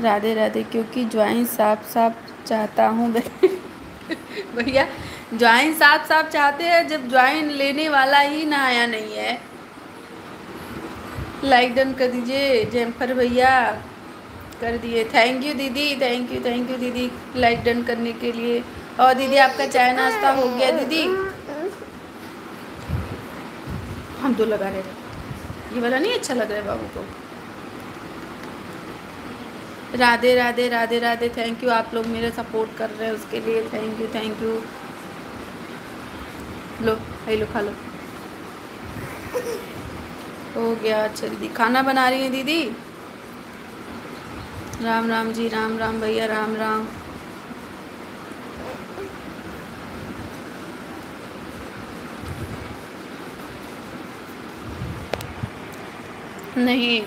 राधे राधे, क्योंकि ज्वाइन साफ़ साफ़ चाहता हूँ। भैया, ज्वाइन साफ़ साफ़ चाहते हैं, जब ज्वाइन लेने वाला ही ना आया नहीं है। लाइक डन कर दीजिए, जैम्फर भैया। कर दिए। थैंक यू दीदी थैंक यू थैंक यू दीदी लाइक डन करने के लिए। और दीदी, आपका चाय नाश्ता हो गया दीदी। हम दो लगा रहे ये वाला नहीं अच्छा लग रहा है बाबू को? राधे राधे राधे राधे थैंक यू आप लोग मेरे सपोर्ट कर रहे हैं उसके लिए थैंक यू थैंक यू लो भाई लो, खा लो. हो गया अच्छा दीदी, खाना बना रही है दीदी? राम राम जी, राम राम भैया, राम राम. नहीं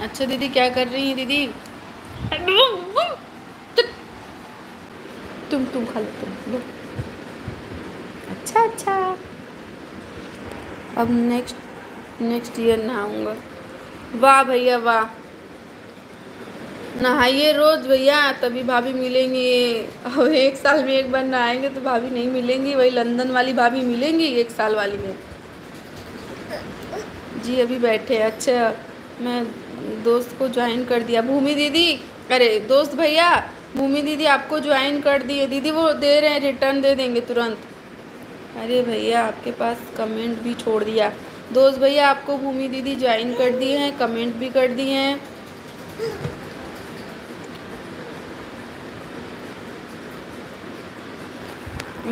अच्छा दीदी, क्या कर रही हैं दीदी? तुम तुम खा लो तुम लो अच्छा अच्छा अब नेक्स्ट नेक्स्ट ईयर नहाऊँगा वाह भैया वाह नहाइए रोज़ भैया तभी भाभी मिलेंगी अब एक साल में एक बार नहाएँगे तो भाभी नहीं मिलेंगी वही लंदन वाली भाभी मिलेंगी एक साल वाली में जी अभी बैठे अच्छा मैं दोस्त को ज्वाइन कर दिया भूमि दीदी अरे, दोस्त भैया, भूमि दीदी आपको ज्वाइन कर दिए दीदी वो दे रहे हैं रिटर्न दे देंगे तुरंत। अरे भैया, आपके पास कमेंट भी छोड़ दिया। दोस्त भैया, आपको भूमि दीदी ज्वाइन कर दिए हैं कमेंट भी कर दिए हैं।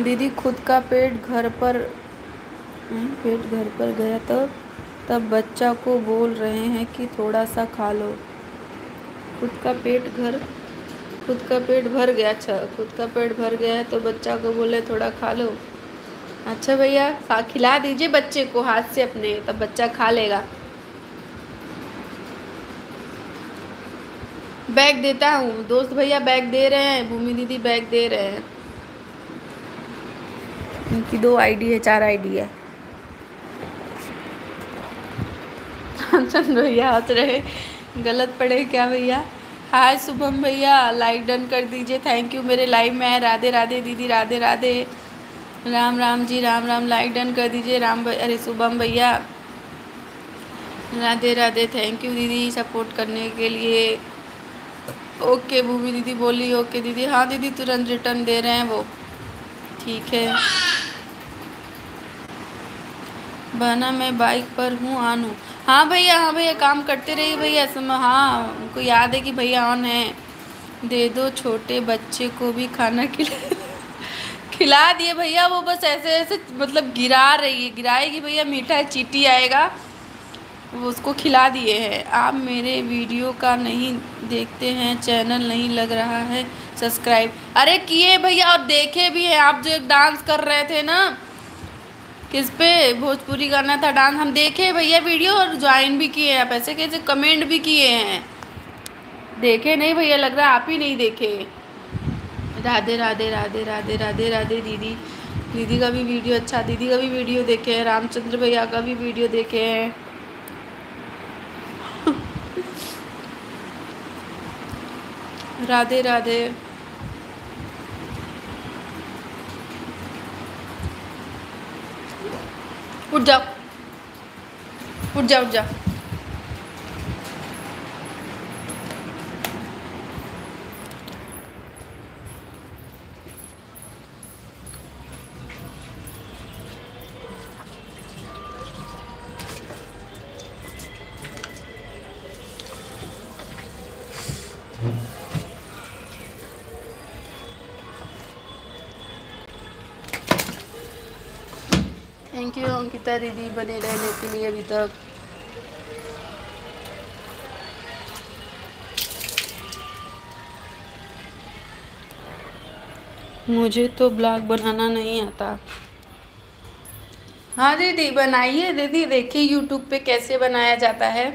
दीदी, खुद का पेट घर पर पेट घर पर गया तो तब बच्चा को बोल रहे हैं कि थोड़ा सा खा लो। खुद का पेट घर, खुद का पेट भर गया। अच्छा खुद का पेट भर गया है तो बच्चा को बोले, थोड़ा खा लो। अच्छा भैया खिला दीजिए बच्चे को हाथ से अपने, तब बच्चा खा लेगा। बैग देता हूँ। दोस्त भैया बैग दे रहे हैं, भूमि दीदी बैग दे रहे हैं। इनकी दो आईडी है, चार आईडी है। चंद भैया हंस रहे गलत पड़े क्या भैया? हाय शुभम भैया लाइक डन कर दीजिए। थैंक यू मेरे लाइव में है। राधे राधे, दीदी, राधे राधे। राम राम जी, राम राम लाइक डन कर दीजिए। राम अरे शुभम भैया। राधे राधे थैंक यू दीदी सपोर्ट करने के लिए। ओके भूमि दीदी बोली ओके दीदी। हाँ दीदी, तुरंत रिटर्न दे रहे हैं वो। ठीक है। बना मैं बाइक पर हूँ, आनू। हाँ भैया हाँ भैया, काम करते रहिए भैया समय हाँ उनको याद है कि भैया ऑन है? दे दो छोटे बच्चे को भी खाना खिला खिला दिए भैया, वो बस ऐसे ऐसे मतलब गिरा रही है, गिराएगी भैया, मीठा चीटी आएगा, वो उसको खिला दिए हैं। आप मेरे वीडियो का नहीं देखते हैं, चैनल नहीं लग रहा है, सब्सक्राइब। अरे किए भैया, और देखे भी हैं, आप जो एक डांस कर रहे थे ना किस पे? भोजपुरी गाना था, डांस। हम देखे भैया वीडियो और ज्वाइन भी किए हैं आप ऐसे कैसे कमेंट भी किए हैं। देखे नहीं भैया, लग रहा आप ही नहीं देखे। राधे राधे राधे राधे राधे राधे, दीदी। दीदी का भी वीडियो अच्छा दीदी का भी वीडियो देखे हैं, रामचंद्र भैया का भी वीडियो देखे हैं। राधे राधे। उठ जाओ। उठ जाओ उठ जाओ थैंक यू अंकिता दीदी बने रहने के लिए अभी तक। मुझे तो ब्लॉग बनाना नहीं आता। हाँ दीदी बनाइए। दीदी देखिए यूट्यूब पे कैसे बनाया जाता है।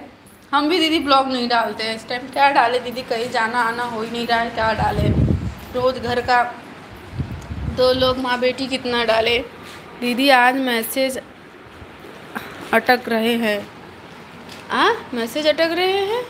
हम भी दीदी ब्लॉग नहीं डालते हैं। इस टाइम क्या डाले दीदी? कहीं जाना आना हो ही नहीं रहा है क्या डाले? रोज़ घर का दो लोग माँ बेटी कितना डाले? दीदी आज मैसेज अटक रहे हैं। आ मैसेज अटक रहे हैं?